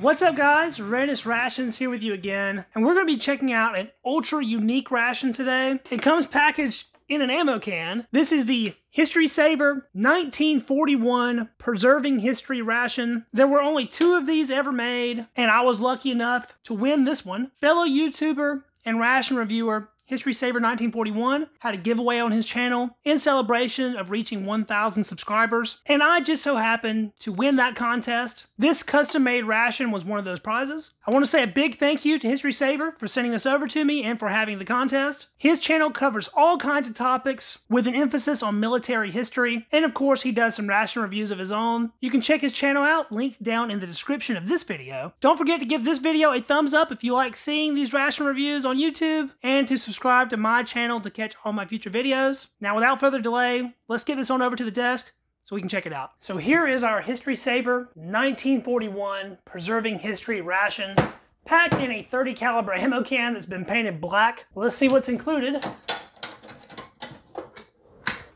What's up guys, Readiness Rations here with you again, and we're going to be checking out an ultra unique ration today. It comes packaged in an ammo can. This is the History Savior 1941 Preserving History Ration. There were only two of these ever made, and I was lucky enough to win this one. Fellow YouTuber and ration reviewer History Savior 1941 had a giveaway on his channel in celebration of reaching 1,000 subscribers, and I just so happened to win that contest. This custom made ration was one of those prizes. I want to say a big thank you to History Savior for sending this over to me and for having the contest. His channel covers all kinds of topics with an emphasis on military history, and of course, he does some ration reviews of his own. You can check his channel out, linked down in the description of this video. Don't forget to give this video a thumbs up if you like seeing these ration reviews on YouTube, and to subscribe subscribe to my channel to catch all my future videos. Now, without further delay, let's get this on over to the desk so we can check it out. So here is our History Savior 1941 Preserving History Ration packed in a 30 caliber ammo can that's been painted black. Let's see what's included.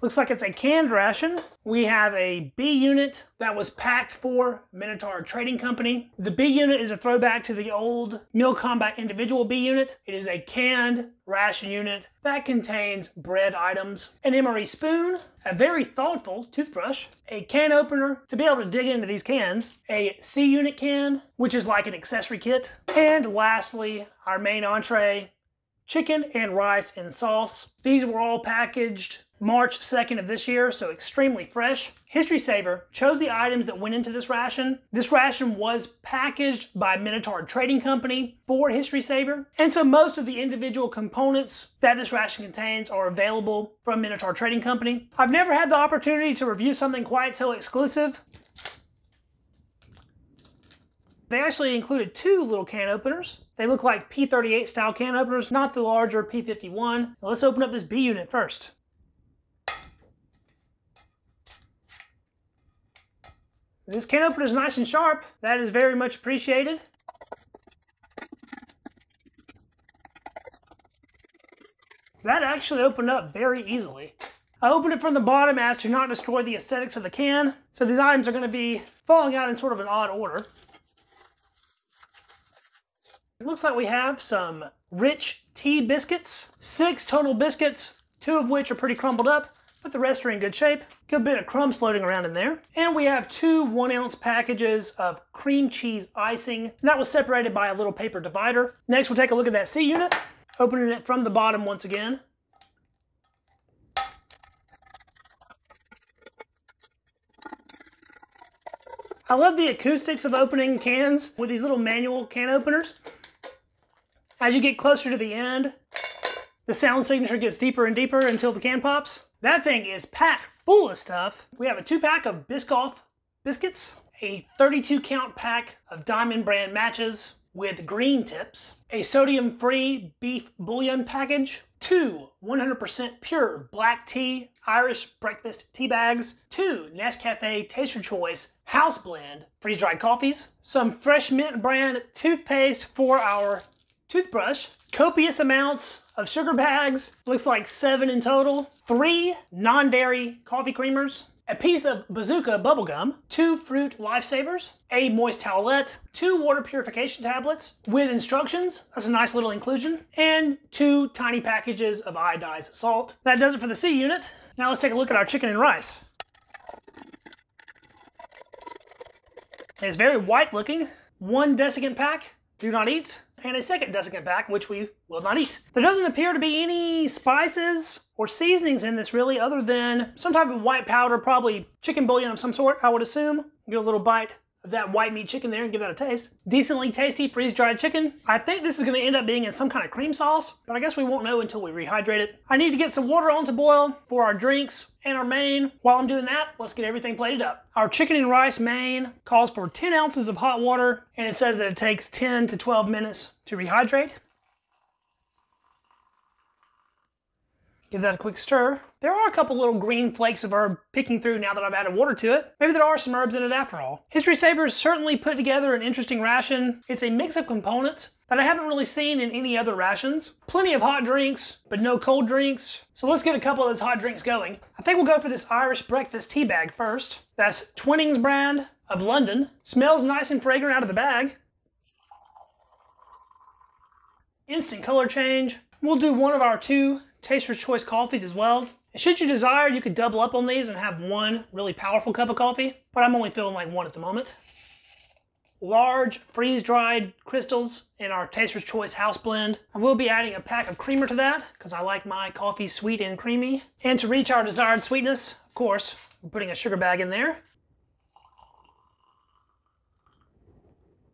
Looks like it's a canned ration. We have a B unit that was packed for Minotaur Trading Company. The B unit is a throwback to the old Meal Combat individual B unit. It is a canned ration unit that contains bread items, an MRE spoon, a very thoughtful toothbrush, a can opener to be able to dig into these cans, a C unit can, which is like an accessory kit, and lastly, our main entree, chicken and rice and sauce. These were all packaged March 2nd of this year, so extremely fresh. History Savior chose the items that went into this ration. This ration was packaged by Minotaur Trading Company for History Savior, and so most of the individual components that this ration contains are available from Minotaur Trading Company. I've never had the opportunity to review something quite so exclusive. They actually included two little can openers. They look like P38 style can openers, not the larger P51. Now let's open up this B unit first. This can opener is nice and sharp. That is very much appreciated. That actually opened up very easily. I opened it from the bottom as to not destroy the aesthetics of the can. So these items are going to be falling out in sort of an odd order. It looks like we have some rich tea biscuits. Six total biscuits, two of which are pretty crumbled up but the rest are in good shape. Good bit of crumbs floating around in there. And we have two one ounce packages of cream cheese icing. That was separated by a little paper divider. Next, we'll take a look at that C unit, opening it from the bottom once again. I love the acoustics of opening cans with these little manual can openers. As you get closer to the end, the sound signature gets deeper and deeper until the can pops. That thing is packed full of stuff. We have a two pack of Biscoff biscuits, a 32 count pack of Diamond brand matches with green tips, a sodium free beef bouillon package, two 100% pure black tea Irish breakfast tea bags, two Nescafe Taster Choice House Blend freeze dried coffees, some Fresh Mint brand toothpaste for our toothbrush, copious amounts of sugar bags, looks like seven in total, three non-dairy coffee creamers, a piece of Bazooka bubblegum, two fruit lifesavers, a moist towelette, two water purification tablets with instructions, that's a nice little inclusion, and two tiny packages of iodized salt. That does it for the C unit. Now let's take a look at our chicken and rice. It's very white looking. One desiccant pack, do not eat and a second desiccant pack, which we will not eat. There doesn't appear to be any spices or seasonings in this really, other than some type of white powder, probably chicken bouillon of some sort, I would assume. Get a little bite that white meat chicken there and give that a taste. Decently tasty freeze-dried chicken. I think this is gonna end up being in some kind of cream sauce, but I guess we won't know until we rehydrate it. I need to get some water on to boil for our drinks and our main. While I'm doing that, let's get everything plated up. Our chicken and rice main calls for 10 ounces of hot water, and it says that it takes 10 to 12 minutes to rehydrate. Give that a quick stir. There are a couple little green flakes of herb picking through now that I've added water to it. Maybe there are some herbs in it after all. History Savior's certainly put together an interesting ration. It's a mix of components that I haven't really seen in any other rations. Plenty of hot drinks, but no cold drinks. So let's get a couple of those hot drinks going. I think we'll go for this Irish breakfast tea bag first. That's Twinings brand of London. Smells nice and fragrant out of the bag. instant color change. We'll do one of our two Taster's Choice coffees as well. Should you desire, you could double up on these and have one really powerful cup of coffee, but I'm only feeling like one at the moment. Large freeze-dried crystals in our Taster's Choice House Blend. I will be adding a pack of creamer to that because I like my coffee sweet and creamy. And to reach our desired sweetness, of course, we're putting a sugar bag in there.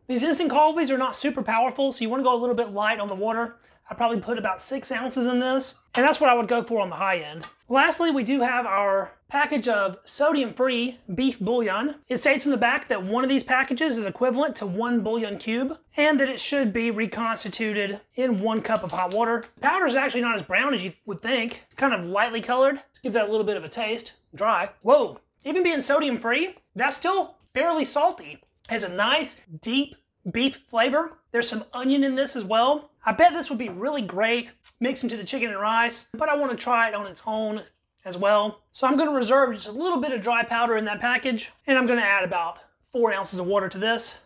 These instant coffees are not super powerful, so you want to go a little bit light on the water. I probably put about six ounces in this, and that's what I would go for on the high end. Lastly, we do have our package of sodium-free beef bouillon. It states in the back that one of these packages is equivalent to one bouillon cube, and that it should be reconstituted in one cup of hot water. Powder is actually not as brown as you would think. It's kind of lightly colored. This gives that a little bit of a taste. Dry. Whoa, even being sodium-free, that's still fairly salty. It has a nice, deep beef flavor. There's some onion in this as well. I bet this would be really great mixed into the chicken and rice, but I want to try it on its own as well. So I'm going to reserve just a little bit of dry powder in that package, and I'm going to add about four ounces of water to this.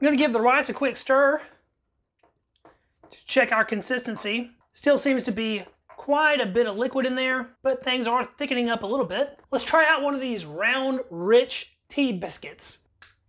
I'm going to give the rice a quick stir to check our consistency. Still seems to be quite a bit of liquid in there, but things are thickening up a little bit. Let's try out one of these round, rich tea biscuits.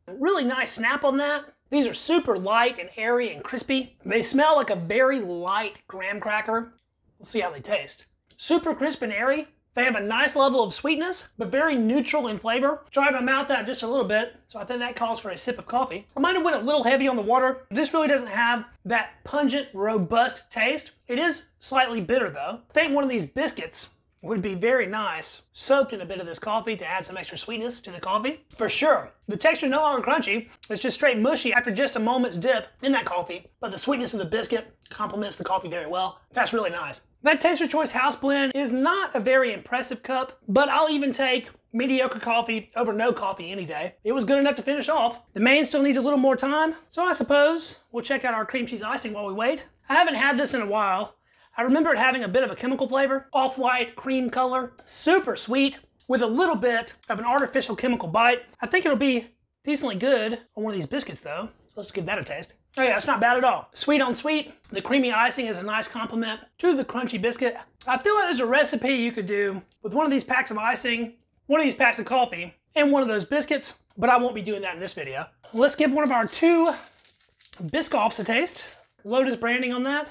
Really nice snap on that. These are super light and airy and crispy. They smell like a very light graham cracker. We'll see how they taste. Super crisp and airy. They have a nice level of sweetness, but very neutral in flavor. Dry my mouth out just a little bit, so I think that calls for a sip of coffee. I might have went a little heavy on the water. This really doesn't have that pungent, robust taste. It is slightly bitter though. I think one of these biscuits would be very nice soaked in a bit of this coffee to add some extra sweetness to the coffee. For sure. The texture is no longer crunchy. It's just straight mushy after just a moment's dip in that coffee. But the sweetness of the biscuit complements the coffee very well. That's really nice. That Taster Choice House Blend is not a very impressive cup, but I'll even take mediocre coffee over no coffee any day. It was good enough to finish off. The main still needs a little more time, so I suppose we'll check out our cream cheese icing while we wait. I haven't had this in a while, I remember it having a bit of a chemical flavor, off-white cream color, super sweet, with a little bit of an artificial chemical bite. I think it'll be decently good on one of these biscuits though, so let's give that a taste. Oh yeah, it's not bad at all. Sweet on sweet. The creamy icing is a nice complement to the crunchy biscuit. I feel like there's a recipe you could do with one of these packs of icing, one of these packs of coffee, and one of those biscuits, but I won't be doing that in this video. Let's give one of our two Biscoffs a taste. Lotus branding on that.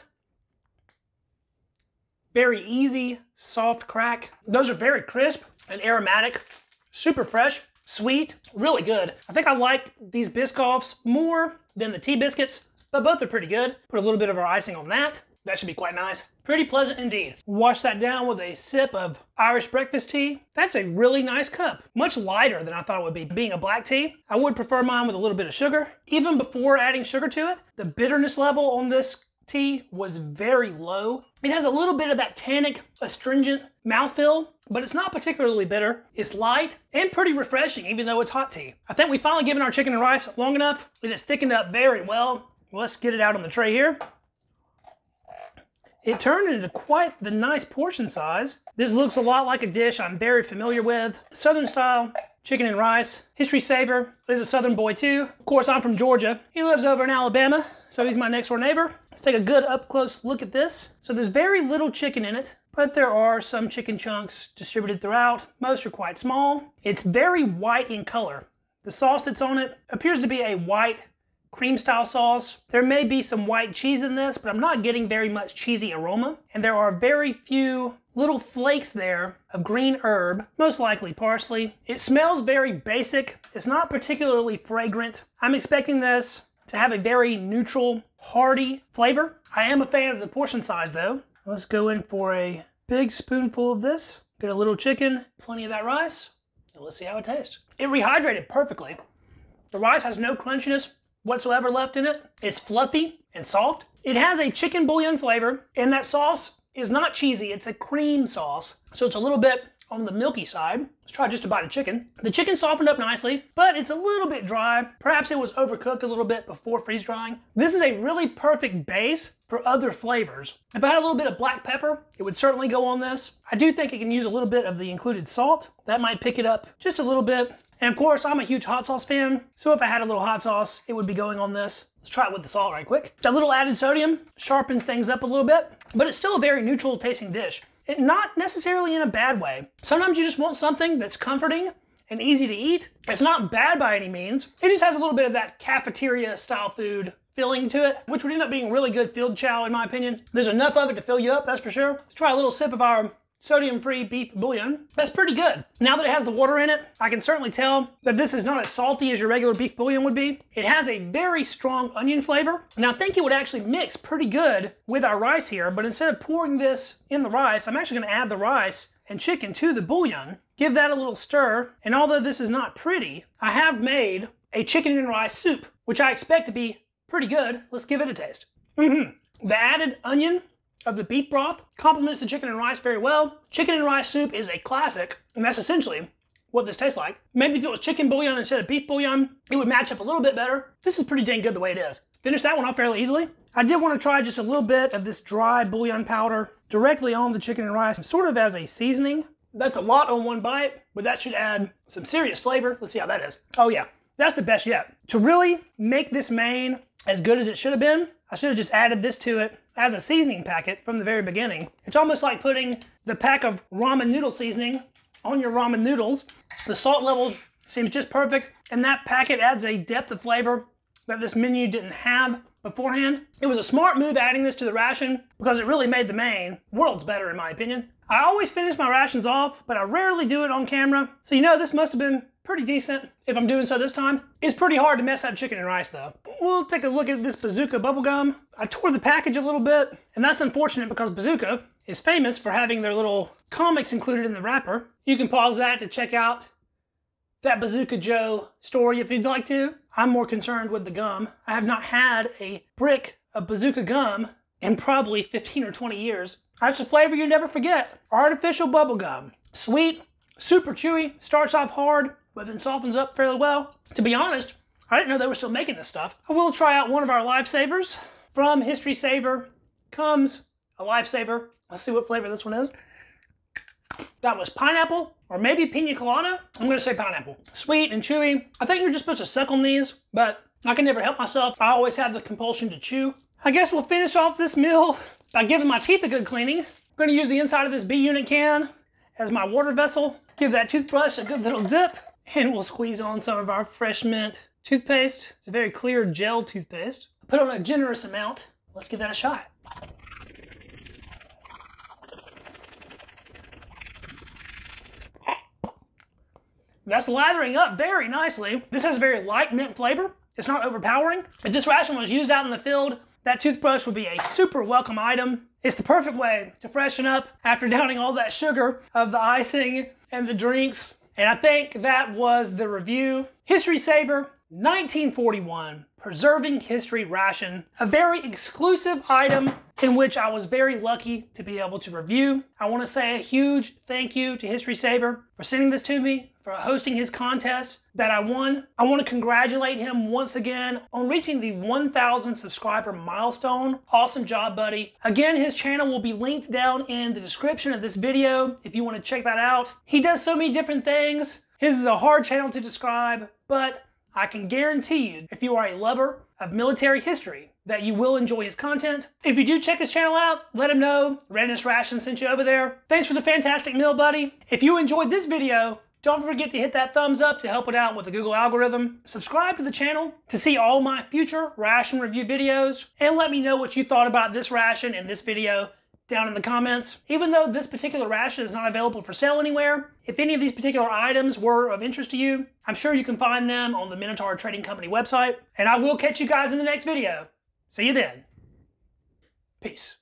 Very easy, soft crack. Those are very crisp and aromatic, super fresh, sweet, really good. I think I like these Biscoffs more than the tea biscuits, but both are pretty good. Put a little bit of our icing on that. That should be quite nice. Pretty pleasant indeed. Wash that down with a sip of Irish breakfast tea. That's a really nice cup. Much lighter than I thought it would be. Being a black tea, I would prefer mine with a little bit of sugar. Even before adding sugar to it, the bitterness level on this tea was very low. It has a little bit of that tannic, astringent mouthfeel, but it's not particularly bitter. It's light and pretty refreshing, even though it's hot tea. I think we've finally given our chicken and rice long enough. It is thickened up very well. Let's get it out on the tray here. It turned into quite the nice portion size. This looks a lot like a dish I'm very familiar with. Southern style chicken and rice. History Savior is a Southern boy too. Of course, I'm from Georgia. He lives over in Alabama, so he's my next door neighbor. Let's take a good up close look at this. So there's very little chicken in it, but there are some chicken chunks distributed throughout. Most are quite small. It's very white in color. The sauce that's on it appears to be a white cream style sauce. There may be some white cheese in this, but I'm not getting very much cheesy aroma. And there are very few little flakes there of green herb, most likely parsley. It smells very basic. It's not particularly fragrant. I'm expecting this to have a very neutral, hearty flavor. I am a fan of the portion size though. Let's go in for a big spoonful of this. Get a little chicken, plenty of that rice, and let's see how it tastes. It rehydrated perfectly. The rice has no crunchiness whatsoever left in it. It's fluffy and soft. It has a chicken bouillon flavor, and that sauce is not cheesy, it's a cream sauce. So it's a little bit on the milky side. Let's try just a bite of chicken. The chicken softened up nicely, but it's a little bit dry. Perhaps it was overcooked a little bit before freeze drying. This is a really perfect base for other flavors. If I had a little bit of black pepper, it would certainly go on this. I do think it can use a little bit of the included salt. That might pick it up just a little bit. And of course, I'm a huge hot sauce fan, so if I had a little hot sauce, it would be going on this. Let's try it with the salt right quick. That little added sodium sharpens things up a little bit, but it's still a very neutral tasting dish. Not necessarily in a bad way. Sometimes you just want something that's comforting and easy to eat. It's not bad by any means. It just has a little bit of that cafeteria style food filling to it, which would end up being really good field chow in my opinion. There's enough of it to fill you up, that's for sure. Let's try a little sip of our sodium-free beef bouillon. That's pretty good. Now that it has the water in it, I can certainly tell that this is not as salty as your regular beef bouillon would be. It has a very strong onion flavor. Now I think it would actually mix pretty good with our rice here, but instead of pouring this in the rice, I'm actually gonna add the rice and chicken to the bouillon, give that a little stir, and although this is not pretty, I have made a chicken and rice soup, which I expect to be pretty good. Let's give it a taste. Mm -hmm. The added onion of the beef broth complements the chicken and rice very well. Chicken and rice soup is a classic, and that's essentially what this tastes like. Maybe if it was chicken bouillon instead of beef bouillon, it would match up a little bit better. This is pretty dang good the way it is. Finish that one off fairly easily. I did want to try just a little bit of this dry bouillon powder directly on the chicken and rice, sort of as a seasoning. That's a lot on one bite, but that should add some serious flavor. Let's see how that is. Oh yeah, that's the best yet. To really make this main as good as it should have been, I should have just added this to it as a seasoning packet from the very beginning. It's almost like putting the pack of ramen noodle seasoning on your ramen noodles. The salt level seems just perfect, and that packet adds a depth of flavor that this menu didn't have beforehand. It was a smart move adding this to the ration because it really made the main worlds better in my opinion. I always finish my rations off, but I rarely do it on camera. So you know this must have been pretty decent if I'm doing so this time. It's pretty hard to mess up chicken and rice though. We'll take a look at this Bazooka bubblegum. I tore the package a little bit, and that's unfortunate because Bazooka is famous for having their little comics included in the wrapper. You can pause that to check out that Bazooka Joe story if you'd like to. I'm more concerned with the gum. I have not had a brick of Bazooka gum in probably 15 or 20 years. That's a flavor you never forget. Artificial bubblegum. Sweet, super chewy, starts off hard, but then softens up fairly well. To be honest, I didn't know they were still making this stuff. I will try out one of our lifesavers. From History Savior comes a lifesaver. Let's see what flavor this one is. That was pineapple or maybe pina colada. I'm gonna say pineapple. Sweet and chewy. I think you're just supposed to suck on these, but I can never help myself. I always have the compulsion to chew. I guess we'll finish off this meal by giving my teeth a good cleaning. I'm gonna use the inside of this B unit can as my water vessel. Give that toothbrush a good little dip. And we'll squeeze on some of our Fresh Mint toothpaste. It's a very clear gel toothpaste. Put on a generous amount. Let's give that a shot. That's lathering up very nicely. This has a very light mint flavor. It's not overpowering. If this ration was used out in the field, that toothbrush would be a super welcome item. It's the perfect way to freshen up after downing all that sugar of the icing and the drinks and I think that was the review. History Savior, 1941, Preserving History Ration, a very exclusive item in which I was very lucky to be able to review. I want to say a huge thank you to History Savior for sending this to me, for hosting his contest that I won. I want to congratulate him once again on reaching the 1,000 subscriber milestone. Awesome job, buddy. Again, his channel will be linked down in the description of this video if you want to check that out. He does so many different things. His is a hard channel to describe, but I can guarantee you, if you are a lover of military history, that you will enjoy his content. If you do check his channel out, let him know Readiness Ration sent you over there. Thanks for the fantastic meal, buddy. If you enjoyed this video, don't forget to hit that thumbs up to help it out with the Google algorithm. Subscribe to the channel to see all my future ration review videos, and let me know what you thought about this ration in this video down in the comments. Even though this particular ration is not available for sale anywhere, if any of these particular items were of interest to you, I'm sure you can find them on the Minotaur Trading Company website. And I will catch you guys in the next video. See you then. Peace.